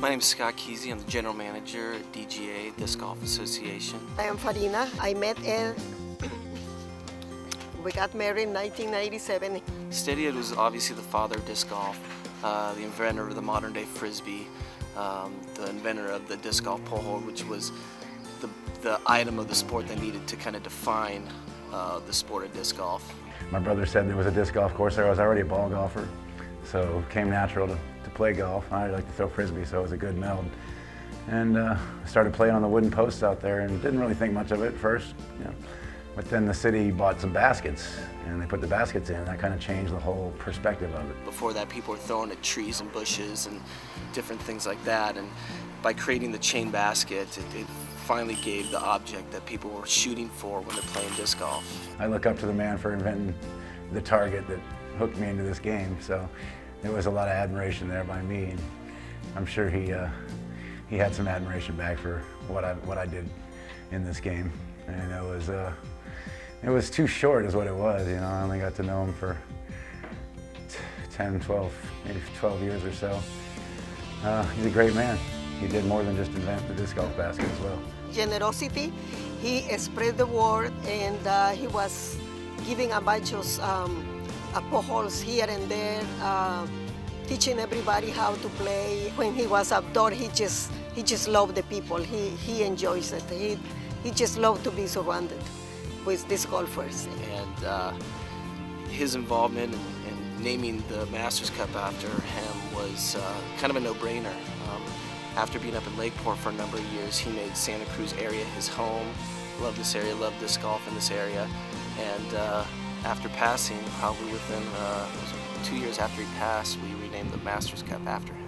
My name is Scott Keasey. I'm the general manager at DGA, Disc Golf Association. I am Farina. I met Ed. we got married in 1997. Steady Ed was obviously the father of disc golf, uh, the inventor of the modern day frisbee, um, the inventor of the disc golf Pole Hole, which was the, the item of the sport that needed to kind of define uh, the sport of disc golf. My brother said there was a disc golf course there. I was already a ball golfer, so it came natural to, to play golf. I like to throw frisbee, so it was a good meld. And uh, started playing on the wooden posts out there and didn't really think much of it at first. You know. But then the city bought some baskets and they put the baskets in. And that kind of changed the whole perspective of it. Before that, people were throwing at trees and bushes and different things like that. And by creating the chain basket, it, it finally gave the object that people were shooting for when they're playing disc golf. I look up to the man for inventing the target that hooked me into this game. So there was a lot of admiration there by me. And I'm sure he, uh, he had some admiration back for what I, what I did in this game. And it was, uh, it was too short is what it was. You know, I only got to know him for 10, 12, maybe 12 years or so. Uh, he's a great man. He did more than just invent the disc golf basket as well. Generosity. He spread the word and uh, he was giving a bunch of um, holes here and there, uh, teaching everybody how to play. When he was outdoor, he just he just loved the people. He he enjoys it. He he just loved to be surrounded with these golfers. And uh, his involvement in, in, naming the Masters Cup after him was uh, kind of a no-brainer. Um, after being up in Lakeport for a number of years, he made Santa Cruz area his home. Loved this area, loved this golf in this area. And uh, after passing, probably within uh, two years after he passed, we renamed the Masters Cup after him.